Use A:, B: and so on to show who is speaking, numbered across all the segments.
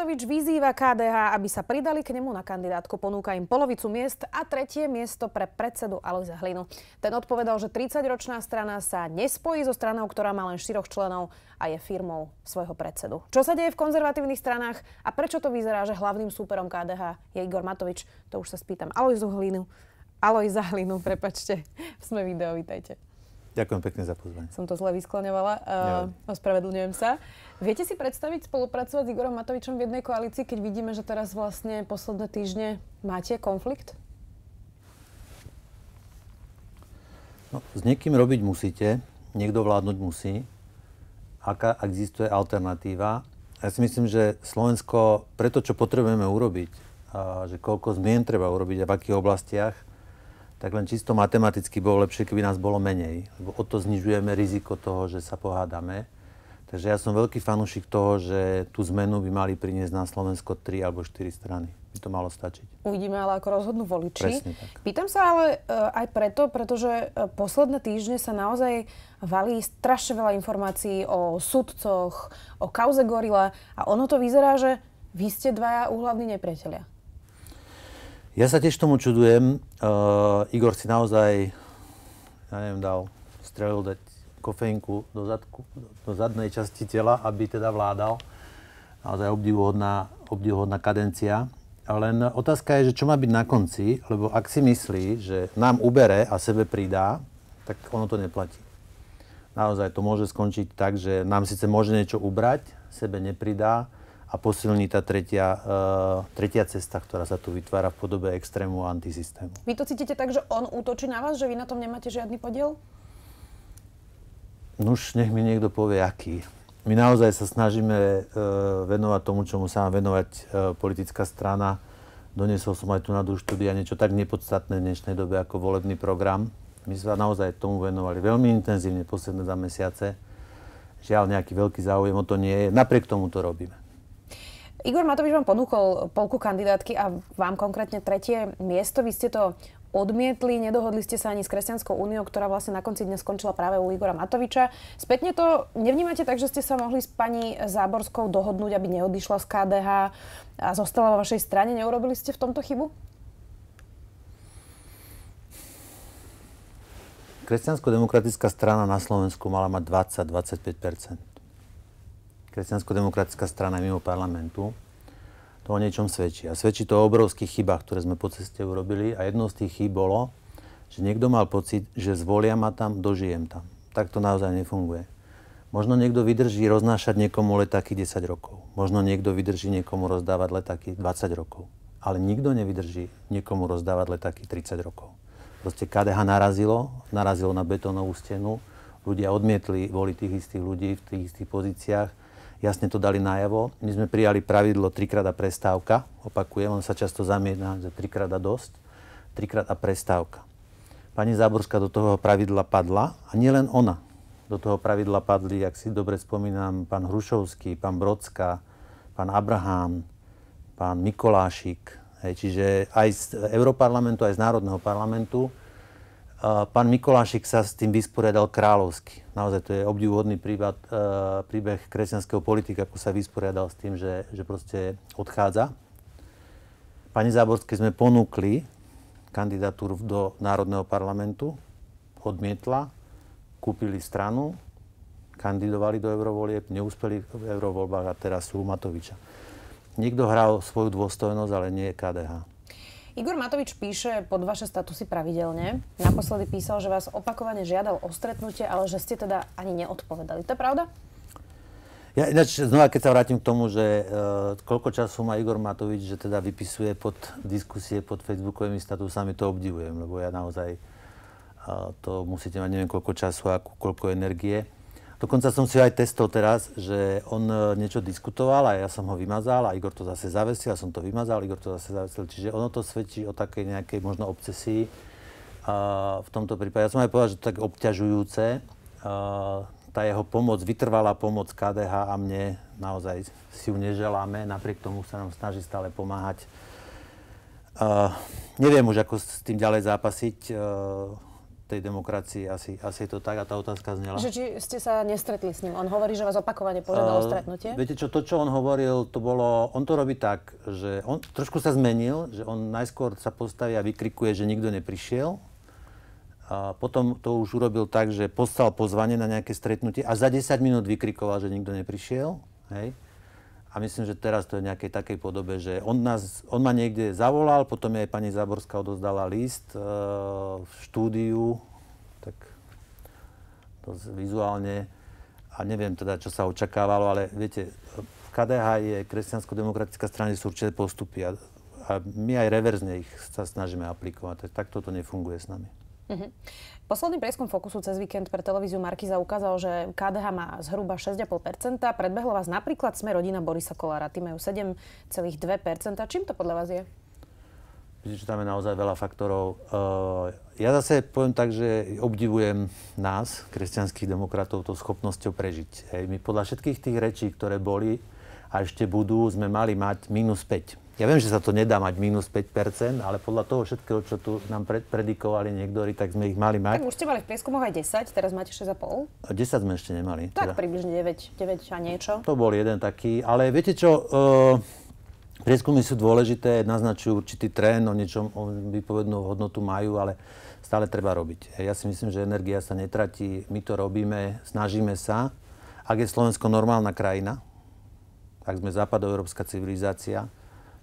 A: Matovič vyzýva KDH, aby sa pridali k nemu na kandidátku. Ponúka im polovicu miest a tretie miesto pre predsedu Alojza Hlinu. Ten odpovedal, že 30-ročná strana sa nespojí so stranou, ktorá má len štyroch členov a je firmou svojho predsedu. Čo sa deje v konzervatívnych stranách a prečo to vyzerá, že hlavným súperom KDH je Igor Matovič, to už sa spýtam Alojzu Hlinu. Alojza Hlinu, prepačte. Sme video, vítajte.
B: Ďakujem pekne za pozvanie.
A: Som to zle vyskloňovala. Uh, ospravedlňujem sa. Viete si predstaviť spolupracovať s Igorom Matovičom v jednej koalícii, keď vidíme, že teraz vlastne posledné týždne máte konflikt?
B: No, s niekým robiť musíte, niekto vládnuť musí. Aká existuje alternatíva? Ja si myslím, že Slovensko, preto čo potrebujeme urobiť, a že koľko zmien treba urobiť a v akých oblastiach, tak len čisto matematicky bolo lepšie, keby nás bolo menej. Lebo o to znižujeme riziko toho, že sa pohádame. Takže ja som veľký fanúšik toho, že tú zmenu by mali priniesť na Slovensko 3 alebo 4 strany. By to malo stačiť.
A: Uvidíme ale, ako rozhodnú voliči.
B: Presne tak.
A: Pýtam sa ale uh, aj preto, pretože uh, posledné týždne sa naozaj valí strašne veľa informácií o sudcoch, o kauze Gorila a ono to vyzerá, že vy ste dvaja úhlavní nepriatelia.
B: Ja sa tiež tomu čudujem. Uh, Igor si naozaj, ja neviem, dal, strelil dať kofeínku do, zadku, do zadnej časti tela, aby teda vládal. Naozaj obdivuhodná, obdivuhodná kadencia. Len otázka je, že čo má byť na konci, lebo ak si myslí, že nám ubere a sebe pridá, tak ono to neplatí. Naozaj to môže skončiť tak, že nám síce môže niečo ubrať, sebe nepridá, a posilní tá tretia, uh, tretia cesta, ktorá sa tu vytvára v podobe extrému a antisystému.
A: Vy to cítite tak, že on útočí na vás, že vy na tom nemáte žiadny podiel?
B: Nuž, nech mi niekto povie, aký. My naozaj sa snažíme uh, venovať tomu, čomu sa má venovať uh, politická strana. Doniesol som aj tu na štúdia niečo tak nepodstatné v dnešnej dobe ako volebný program. My sme sa naozaj tomu venovali veľmi intenzívne posledné dva mesiace. Žiaľ, nejaký veľký záujem o to nie je. Napriek tomu to robíme.
A: Igor Matovič vám ponúkol polku kandidátky a vám konkrétne tretie miesto. Vy ste to odmietli, nedohodli ste sa ani s Kresťanskou úniou, ktorá vlastne na konci dnes skončila práve u Igora Matoviča. Spätne to nevnímate tak, že ste sa mohli s pani Záborskou dohodnúť, aby neodišla z KDH a zostala vo vašej strane? Neurobili ste v tomto chybu?
B: Kresťansko-demokratická strana na Slovensku mala mať 20-25 kresťansko-demokratická strana mimo parlamentu, to o niečom svedčí. A svedčí to o obrovských chybách, ktoré sme po ceste urobili. A jednou z tých chýb bolo, že niekto mal pocit, že zvolia ma tam, dožijem tam. Tak to naozaj nefunguje. Možno niekto vydrží roznášať niekomu letáky 10 rokov. Možno niekto vydrží niekomu rozdávať letáky 20 rokov. Ale nikto nevydrží niekomu rozdávať letáky 30 rokov. Proste KDH narazilo, narazilo na betónovú stenu, ľudia odmietli voliť tých istých ľudí v tých istých pozíciách jasne to dali najavo. My sme prijali pravidlo trikrát a prestávka. Opakujem, on sa často zamietna, že trikrát a dosť. Trikrát a prestávka. Pani Záborská do toho pravidla padla a nielen ona. Do toho pravidla padli, ak si dobre spomínam, pán Hrušovský, pán Brodská, pán Abraham, pán Mikolášik. Hej, čiže aj z Európarlamentu, aj z Národného parlamentu Pán Mikolášik sa s tým vysporiadal kráľovsky. Naozaj to je obdivuhodný príbeh, príbeh kresťanského politika, ako sa vysporiadal s tým, že, že proste odchádza. Pani Záborskej sme ponúkli kandidatúru do Národného parlamentu, odmietla, kúpili stranu, kandidovali do eurovolieb, neúspeli v eurovoľbách a teraz sú Matoviča. Niekto hral svoju dôstojnosť, ale nie KDH.
A: Igor Matovič píše pod vaše statusy pravidelne. Naposledy písal, že vás opakovane žiadal o stretnutie, ale že ste teda ani neodpovedali. To je pravda?
B: Ja ináč znova, keď sa vrátim k tomu, že uh, koľko času má Igor Matovič, že teda vypisuje pod diskusie pod facebookovými statusami, to obdivujem, lebo ja naozaj uh, to musíte mať neviem koľko času a koľko energie. Dokonca som si aj testol teraz, že on e, niečo diskutoval a ja som ho vymazal a Igor to zase zavesil, a som to vymazal, Igor to zase zavesil. Čiže ono to svedčí o takej nejakej možno obsesii a v tomto prípade. Ja som aj povedal, že to tak obťažujúce. A tá jeho pomoc, vytrvalá pomoc KDH a mne, naozaj si ju neželáme, napriek tomu sa nám snaží stále pomáhať. Uh, neviem už, ako s tým ďalej zápasiť. Uh, tej demokracii. Asi, asi je to tak a tá otázka znela.
A: Že či ste sa nestretli s ním? On hovorí, že vás opakovane požiadal o stretnutie?
B: Viete čo, to, čo on hovoril, to bolo, on to robí tak, že on trošku sa zmenil, že on najskôr sa postaví a vykrikuje, že nikto neprišiel. A potom to už urobil tak, že poslal pozvanie na nejaké stretnutie a za 10 minút vykrikoval, že nikto neprišiel. Hej. A myslím, že teraz to je v nejakej takej podobe, že on, nás, on ma niekde zavolal, potom aj pani Záborská odozdala list e, v štúdiu, tak to vizuálne, a neviem teda, čo sa očakávalo, ale viete, v KDH je kresťansko-demokratická strana, sú určité postupy a, a my aj reverzne ich sa snažíme aplikovať. Tak takto to nefunguje s nami. Uh-huh.
A: Posledný prieskum Fokusu cez víkend pre televíziu Markiza ukázal, že KDH má zhruba 6,5%. Predbehlo vás napríklad sme rodina Borisa Kolára. Tí majú 7,2%. Čím to podľa vás je?
B: Myslím, že tam je naozaj veľa faktorov. Uh, ja zase poviem tak, že obdivujem nás, kresťanských demokratov, tou schopnosťou prežiť. Hej. My podľa všetkých tých rečí, ktoré boli a ešte budú, sme mali mať minus 5. Ja viem, že sa to nedá mať minus 5%, ale podľa toho všetkého, čo tu nám pred, predikovali niektorí, tak sme ich mali mať.
A: Tak už ste mali v prieskumoch aj 10, teraz máte 6,5.
B: 10 sme ešte nemali.
A: Tak teda. približne 9, 9 a niečo.
B: To bol jeden taký, ale viete čo, uh, prieskumy sú dôležité, naznačujú určitý trend, o niečom o vypovednú hodnotu majú, ale stále treba robiť. Ja si myslím, že energia sa netratí, my to robíme, snažíme sa. Ak je Slovensko normálna krajina, ak sme západoeurópska civilizácia,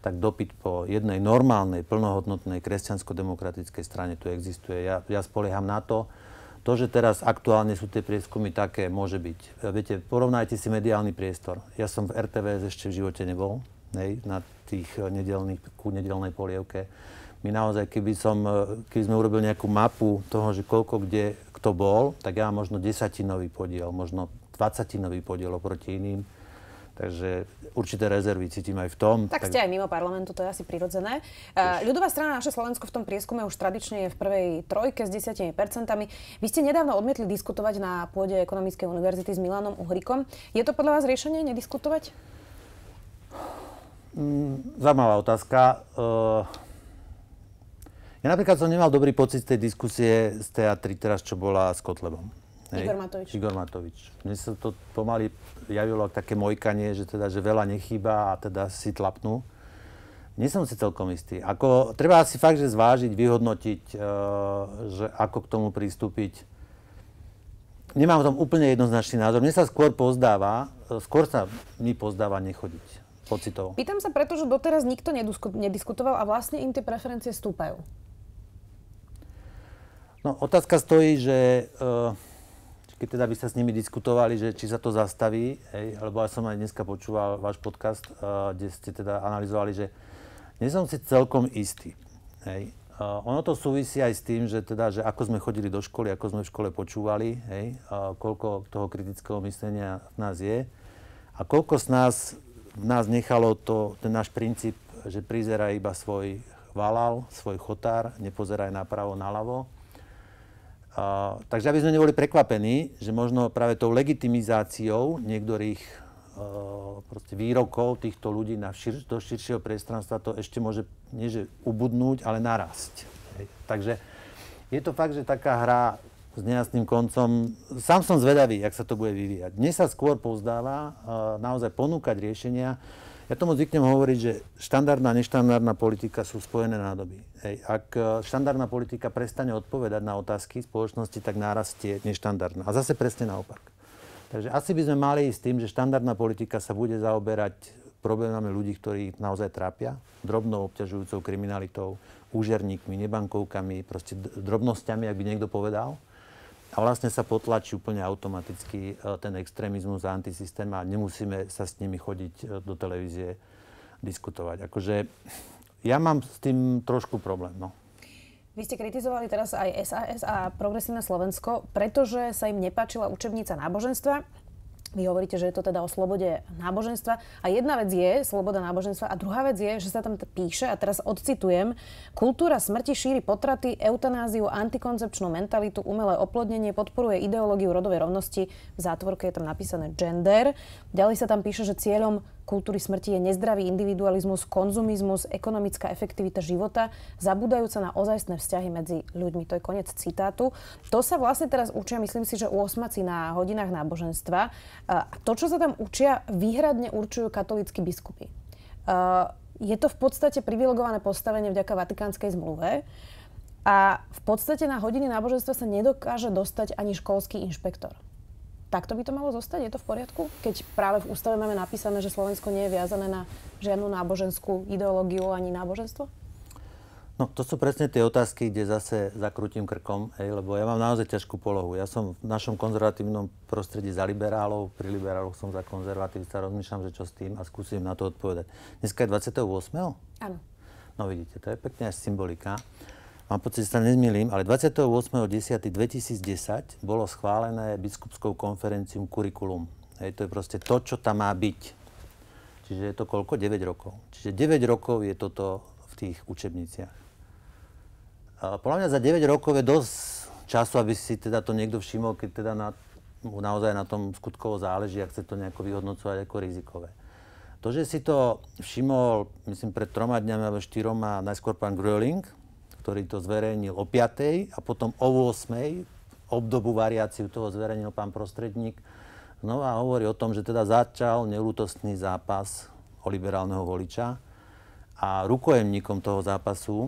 B: tak dopyt po jednej normálnej, plnohodnotnej kresťansko-demokratickej strane tu existuje. Ja, ja spolieham na to. To, že teraz aktuálne sú tie prieskumy také, môže byť. Viete, porovnajte si mediálny priestor. Ja som v RTVS ešte v živote nebol, hej, na tých eh, nedelných, ku nedelnej polievke. My naozaj, keby, som, eh, keby sme urobili nejakú mapu toho, že koľko kde kto bol, tak ja mám možno desatinový podiel, možno dvacatinový podiel oproti iným Takže určité rezervy cítim aj v tom.
A: Tak, tak ste aj mimo parlamentu, to je asi prirodzené. Uh, ľudová strana naše Slovensko v tom prieskume už tradične je v prvej trojke s 10 percentami. Vy ste nedávno odmietli diskutovať na pôde Ekonomickej univerzity s Milanom Uhrikom. Je to podľa vás riešenie nediskutovať?
B: Mm, zaujímavá otázka. Uh, ja napríklad som nemal dobrý pocit z tej diskusie z teatry teraz, čo bola s Kotlebom.
A: Hej. Igor Matovič.
B: Igor Matovič. Mne sa to pomaly javilo také mojkanie, že teda, že veľa nechýba a teda si tlapnú. Nie som si celkom istý. Ako, treba si fakt, že zvážiť, vyhodnotiť, uh, že ako k tomu pristúpiť. Nemám v tom úplne jednoznačný názor. Mne sa skôr pozdáva, e, skôr sa mi pozdáva nechodiť pocitovo.
A: Pýtam sa preto, že doteraz nikto nediskutoval a vlastne im tie preferencie stúpajú.
B: No, otázka stojí, že uh, keď teda by sa s nimi diskutovali, že či sa to zastaví, hej, lebo ja som aj dneska počúval váš podcast, uh, kde ste teda analyzovali, že nie som si celkom istý. Hej. Uh, ono to súvisí aj s tým, že, teda, že ako sme chodili do školy, ako sme v škole počúvali, hej, uh, koľko toho kritického myslenia v nás je a koľko z nás, v nás nechalo to, ten náš princíp, že prizeraj iba svoj valal, svoj chotár, nepozeraj napravo, naľavo Takže aby sme neboli prekvapení, že možno práve tou legitimizáciou niektorých uh, výrokov týchto ľudí na šir, do širšieho priestranstva to ešte môže nie že ubudnúť, ale narásť. Takže je to fakt, že taká hra s nejasným koncom. Sám som zvedavý, jak sa to bude vyvíjať. Dnes sa skôr pozdáva uh, naozaj ponúkať riešenia, ja tomu zvyknem hovoriť, že štandardná a neštandardná politika sú spojené nádoby. Hej. Ak e, štandardná politika prestane odpovedať na otázky spoločnosti, tak nárastie neštandardná. A zase presne naopak. Takže asi by sme mali ísť tým, že štandardná politika sa bude zaoberať problémami ľudí, ktorí naozaj trápia, drobnou obťažujúcou kriminalitou, úžerníkmi, nebankovkami, proste drobnosťami, ak by niekto povedal a vlastne sa potlačí úplne automaticky e, ten extrémizmus a antisystém a nemusíme sa s nimi chodiť e, do televízie diskutovať. Akože ja mám s tým trošku problém. No.
A: Vy ste kritizovali teraz aj SAS a Progresívne Slovensko, pretože sa im nepáčila učebnica náboženstva. Vy hovoríte, že je to teda o slobode náboženstva. A jedna vec je sloboda náboženstva a druhá vec je, že sa tam píše, a teraz odcitujem, kultúra smrti šíri potraty, eutanáziu, antikoncepčnú mentalitu, umelé oplodnenie, podporuje ideológiu rodovej rovnosti. V zátvorke je tam napísané gender. Ďalej sa tam píše, že cieľom kultúry smrti je nezdravý individualizmus, konzumizmus, ekonomická efektivita života, zabúdajúca na ozajstné vzťahy medzi ľuďmi. To je koniec citátu. To sa vlastne teraz učia, myslím si, že u osmaci na hodinách náboženstva. To, čo sa tam učia, výhradne určujú katolícky biskupy. Je to v podstate privilegované postavenie vďaka Vatikánskej zmluve. A v podstate na hodiny náboženstva sa nedokáže dostať ani školský inšpektor. Takto by to malo zostať? Je to v poriadku? Keď práve v ústave máme napísané, že Slovensko nie je viazané na žiadnu náboženskú ideológiu ani náboženstvo?
B: No, to sú presne tie otázky, kde zase zakrútim krkom, hej, lebo ja mám naozaj ťažkú polohu. Ja som v našom konzervatívnom prostredí za liberálov, pri liberáloch som za konzervatívca, rozmýšľam, že čo s tým a skúsim na to odpovedať. Dneska je 28.
A: Áno.
B: No vidíte, to je pekne až symbolika mám pocit, že sa nezmýlim, ale 28.10.2010 bolo schválené biskupskou konferenciou kurikulum. Hej, to je proste to, čo tam má byť. Čiže je to koľko? 9 rokov. Čiže 9 rokov je toto v tých učebniciach. A podľa mňa za 9 rokov je dosť času, aby si teda to niekto všimol, keď teda na, naozaj na tom skutkovo záleží a chce to nejako vyhodnocovať ako rizikové. To, že si to všimol, myslím, pred troma dňami alebo štyroma, najskôr pán Gröling, ktorý to zverejnil o 5. a potom o 8. obdobu variáciu toho zverejnil pán prostredník. Znova hovorí o tom, že teda začal neútostný zápas o liberálneho voliča a rukojemníkom toho zápasu,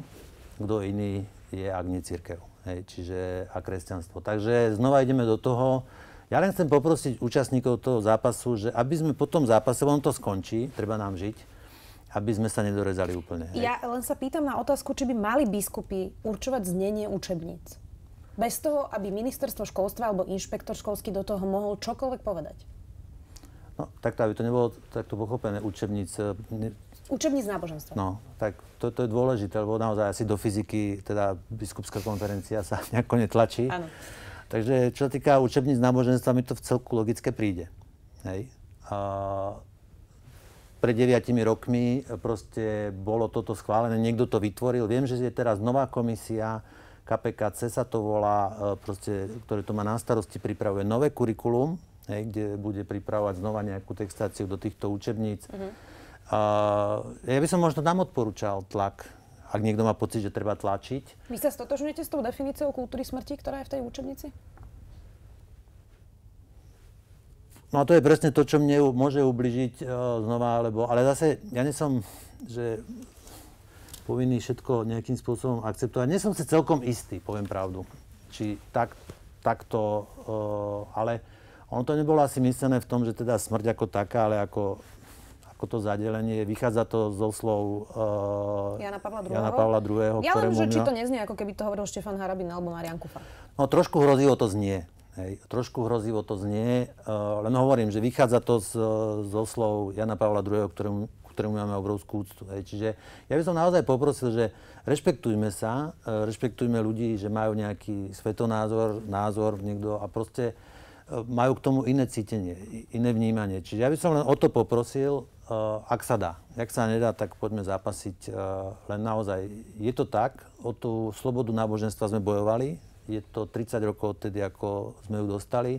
B: kto iný je, ak nie církev. Hej, čiže a kresťanstvo. Takže znova ideme do toho. Ja len chcem poprosiť účastníkov toho zápasu, že aby sme po tom zápase, on to skončí, treba nám žiť, aby sme sa nedorezali úplne.
A: Hej. Ja len sa pýtam na otázku, či by mali biskupy určovať znenie učebníc. Bez toho, aby ministerstvo školstva alebo inšpektor školský do toho mohol čokoľvek povedať.
B: No, takto, aby to nebolo takto pochopené, učebníc...
A: Ne... Učebníc náboženstva.
B: No, tak to, to je dôležité, lebo naozaj asi do fyziky, teda biskupská konferencia sa nejako netlačí.
A: Áno.
B: Takže čo sa týka učebníc náboženstva, mi to v celku logické príde. Hej. A pred deviatimi rokmi proste bolo toto schválené, niekto to vytvoril. Viem, že je teraz nová komisia, KPKC sa to volá, e, proste, ktoré to má na starosti, pripravuje nové kurikulum, hej, kde bude pripravovať znova nejakú textáciu do týchto učebníc. Uh-huh. Uh, ja by som možno nám odporúčal tlak, ak niekto má pocit, že treba tlačiť.
A: Vy sa stotožňujete s tou definíciou kultúry smrti, ktorá je v tej učebnici?
B: No a to je presne to, čo mne môže ubližiť uh, znova, lebo, ale zase ja nie som, že povinný všetko nejakým spôsobom akceptovať. Nie som si celkom istý, poviem pravdu. Či tak, takto, uh, ale ono to nebolo asi myslené v tom, že teda smrť ako taká, ale ako, ako to zadelenie. Vychádza to zo slov
A: uh, Jana Pavla II.
B: Jana Pavla II.
A: Ja len, že či to neznie, ako keby to hovoril Štefan Harabin alebo Marian Kufa.
B: No trošku hrozivo to znie. Hej, trošku hrozivo to znie, uh, len hovorím, že vychádza to z, zo slov Jana Pavla II, ktorému, ktorému máme obrovskú úctu. Hej. Čiže ja by som naozaj poprosil, že rešpektujme sa, uh, rešpektujme ľudí, že majú nejaký svetonázor, názor niekto a proste uh, majú k tomu iné cítenie, iné vnímanie. Čiže ja by som len o to poprosil, ak sa dá. Ak sa nedá, tak poďme zápasiť. Len naozaj, je to tak, o tú slobodu náboženstva sme bojovali, je to 30 rokov odtedy, ako sme ju dostali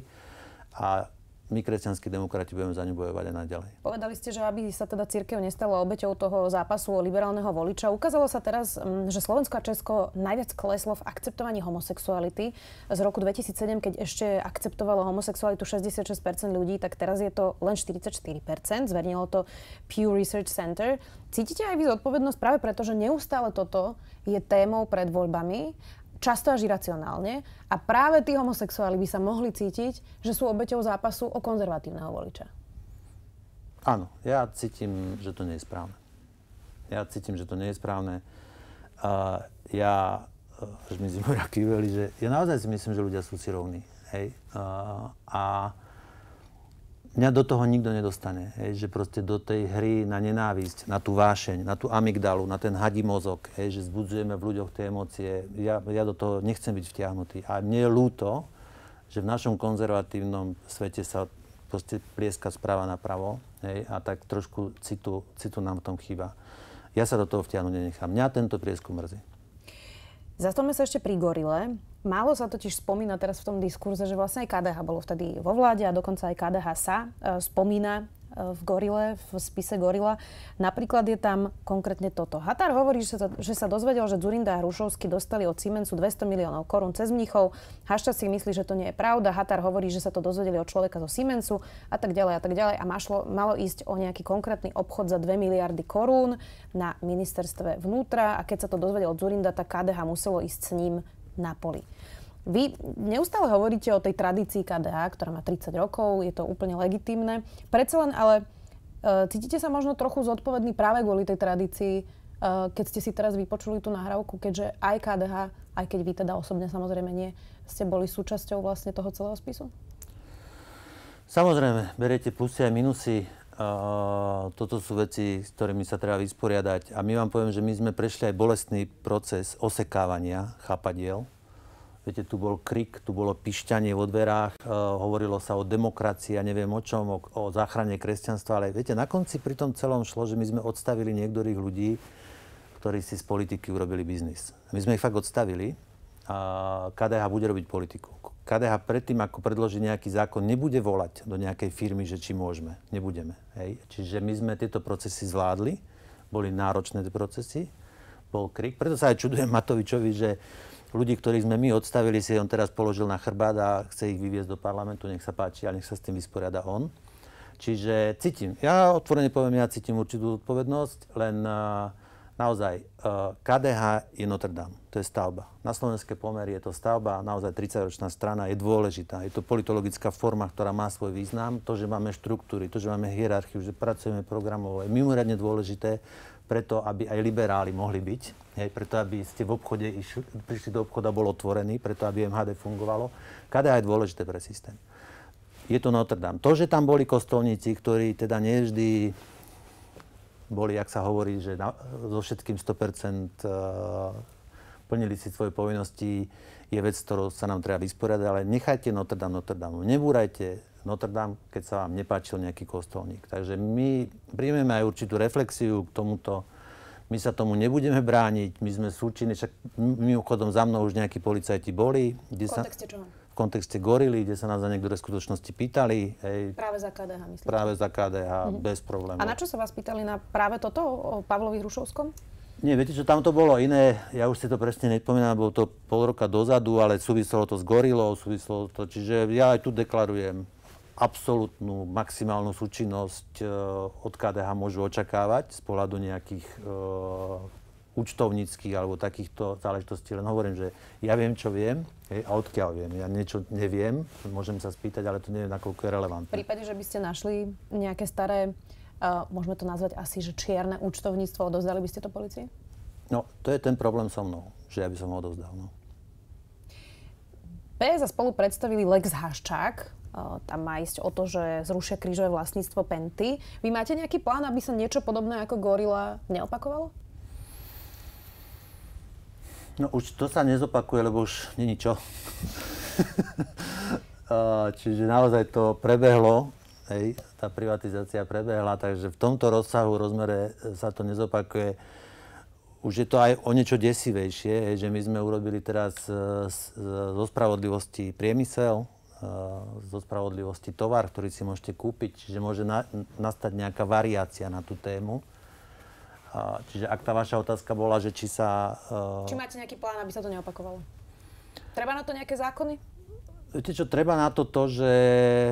B: a my, kresťanskí demokrati, budeme za ňu bojovať aj naďalej.
A: Povedali ste, že aby sa teda církev nestala obeťou toho zápasu o liberálneho voliča. Ukázalo sa teraz, mm, že Slovensko a Česko najviac kleslo v akceptovaní homosexuality. Z roku 2007, keď ešte akceptovalo homosexualitu 66% ľudí, tak teraz je to len 44%. Zvernilo to Pew Research Center. Cítite aj vy zodpovednosť práve preto, že neustále toto je témou pred voľbami často až iracionálne a práve tí homosexuáli by sa mohli cítiť, že sú obeťou zápasu o konzervatívneho voliča.
B: Áno, ja cítim, že to nie je správne. Ja cítim, že to nie je správne. Uh, ja, až mi zimora že ja naozaj si myslím, že ľudia sú si rovní. Hej? Uh, a mňa do toho nikto nedostane. Hej, že proste do tej hry na nenávisť, na tú vášeň, na tú amygdalu, na ten hadí mozog, hej, že zbudzujeme v ľuďoch tie emócie. Ja, ja do toho nechcem byť vtiahnutý. A mne je ľúto, že v našom konzervatívnom svete sa proste plieska správa napravo hej, a tak trošku citu, citu nám v tom chýba. Ja sa do toho vtiahnuť nenechám. Mňa tento prieskum mrzí.
A: Zastavme sa ešte pri Gorile. Málo sa totiž spomína teraz v tom diskurze, že vlastne aj KDH bolo vtedy vo vláde a dokonca aj KDH sa e, spomína v Gorile, v spise Gorila. Napríklad je tam konkrétne toto. Hatar hovorí, že sa, že sa dozvedel, že Zurinda a Hrušovsky dostali od Siemensu 200 miliónov korún cez Mnichov. Hašča si myslí, že to nie je pravda. Hatar hovorí, že sa to dozvedeli od človeka zo Siemensu a tak ďalej a tak ďalej. A mašlo, malo ísť o nejaký konkrétny obchod za 2 miliardy korún na ministerstve vnútra a keď sa to dozvedel od Zurinda, tak KDH muselo ísť s ním na poli. Vy neustále hovoríte o tej tradícii KDH, ktorá má 30 rokov, je to úplne legitimné. Predsa len ale uh, cítite sa možno trochu zodpovedný práve kvôli tej tradícii, uh, keď ste si teraz vypočuli tú nahrávku, keďže aj KDH, aj keď vy teda osobne samozrejme nie, ste boli súčasťou vlastne toho celého spisu?
B: Samozrejme, beriete plusy aj minusy. Uh, toto sú veci, s ktorými sa treba vysporiadať. A my vám poviem, že my sme prešli aj bolestný proces osekávania chápadiel Viete, tu bol krik, tu bolo pišťanie vo dverách, e, hovorilo sa o demokracii a neviem o čom, o, o záchrane kresťanstva, ale viete, na konci pri tom celom šlo, že my sme odstavili niektorých ľudí, ktorí si z politiky urobili biznis. My sme ich fakt odstavili a KDH bude robiť politiku. KDH predtým, ako predloží nejaký zákon, nebude volať do nejakej firmy, že či môžeme. Nebudeme. Hej. Čiže my sme tieto procesy zvládli, boli náročné procesy, bol krik. Preto sa aj čudujem Matovičovi, že ľudí, ktorých sme my odstavili, si on teraz položil na chrbát a chce ich vyviezť do parlamentu, nech sa páči, ale nech sa s tým vysporiada on. Čiže cítim, ja otvorene poviem, ja cítim určitú odpovednosť, len uh, naozaj uh, KDH je Notre Dame, to je stavba. Na slovenské pomery je to stavba, naozaj 30-ročná strana je dôležitá. Je to politologická forma, ktorá má svoj význam. To, že máme štruktúry, to, že máme hierarchiu, že pracujeme programovo, je mimoriadne dôležité preto, aby aj liberáli mohli byť, hej, preto, aby ste v obchode išli, prišli do obchoda, bol otvorený, preto, aby MHD fungovalo. KDH je dôležité pre systém. Je to Notre Dame. To, že tam boli kostolníci, ktorí teda nevždy boli, ak sa hovorí, že na, so všetkým 100% uh, plnili si svoje povinnosti, je vec, ktorou sa nám treba vysporiadať, ale nechajte Notre Dame Notre Dame. Nebúrajte Notre Dame, keď sa vám nepáčil nejaký kostolník. Takže my príjmeme aj určitú reflexiu k tomuto. My sa tomu nebudeme brániť, my sme súčinní, však mimochodom za mnou už nejakí policajti boli.
A: Kde v kontexte čoho?
B: V kontexte gorily, kde sa nás za niektoré skutočnosti pýtali.
A: Hej, práve za KDH, myslím.
B: Práve za KDH, mhm. bez problémov.
A: A na čo sa vás pýtali? Na práve toto o Pavlovi Hrušovskom?
B: Nie, viete čo, tam to bolo iné, ja už si to presne nepomínam, bolo to pol roka dozadu, ale súviselo to s gorilou, súviselo to, čiže ja aj tu deklarujem, absolútnu maximálnu súčinnosť e, od KDH môžu očakávať z pohľadu nejakých uh, účtovníckých alebo takýchto záležitostí. Len hovorím, že ja viem, čo viem hej, a odkiaľ viem. Ja niečo neviem, môžem sa spýtať, ale to neviem, nakoľko je relevantné.
A: V prípade, že by ste našli nejaké staré, môžeme to nazvať asi, že čierne účtovníctvo, odozdali by ste to policii?
B: No, to je ten problém so mnou, že ja by som ho odozdal. No.
A: PS a spolu predstavili Lex Haščák, tam má ísť o to, že zrušia krížové vlastníctvo Penty. Vy máte nejaký plán, aby sa niečo podobné ako Gorila neopakovalo?
B: No už to sa nezopakuje, lebo už není čo. Čiže naozaj to prebehlo, hej, tá privatizácia prebehla, takže v tomto rozsahu, rozmere sa to nezopakuje. Už je to aj o niečo desivejšie, hej, že my sme urobili teraz e, zo spravodlivosti priemysel, zo spravodlivosti tovar, ktorý si môžete kúpiť, čiže môže na, nastať nejaká variácia na tú tému. Čiže ak tá vaša otázka bola, že či sa...
A: Či máte nejaký plán, aby sa to neopakovalo? Treba na to nejaké zákony?
B: Viete čo, treba na to to, že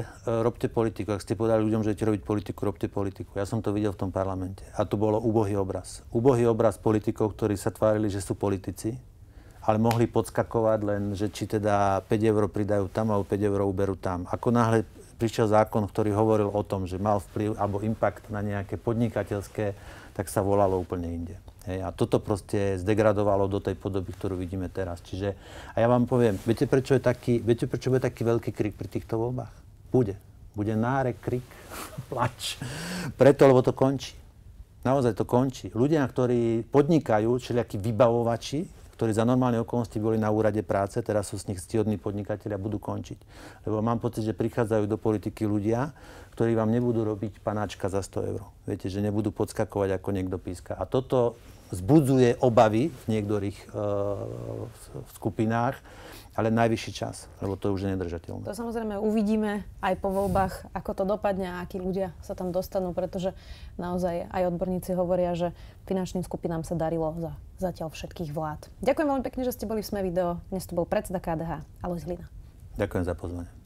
B: uh, robte politiku. Ak ste povedali ľuďom, že idete robiť politiku, robte politiku. Ja som to videl v tom parlamente. A to bolo úbohý obraz. Úbohý obraz politikov, ktorí sa tvárili, že sú politici ale mohli podskakovať len, že či teda 5 eur pridajú tam alebo 5 eur uberú tam. Ako náhle prišiel zákon, ktorý hovoril o tom, že mal vplyv alebo impact na nejaké podnikateľské, tak sa volalo úplne inde. Hej, a toto proste zdegradovalo do tej podoby, ktorú vidíme teraz. Čiže, a ja vám poviem, viete prečo, je taký, viete, prečo bude taký veľký krik pri týchto voľbách? Bude. Bude nárek, krik, plač. Preto, lebo to končí. Naozaj to končí. Ľudia, ktorí podnikajú, všelijakí vybavovači, ktorí za normálne okolnosti boli na úrade práce, teraz sú z nich ctihodní podnikatelia, budú končiť. Lebo mám pocit, že prichádzajú do politiky ľudia, ktorí vám nebudú robiť panáčka za 100 eur. Viete, že nebudú podskakovať ako niekto píska. A toto zbudzuje obavy v niektorých uh, skupinách. A ale najvyšší čas, lebo to už je nedržateľné.
A: To samozrejme uvidíme aj po voľbách, ako to dopadne a akí ľudia sa tam dostanú, pretože naozaj aj odborníci hovoria, že finančným skupinám sa darilo za zatiaľ všetkých vlád. Ďakujem veľmi pekne, že ste boli v SME video. Dnes tu bol predseda KDH Alois Hlina.
B: Ďakujem za pozvanie.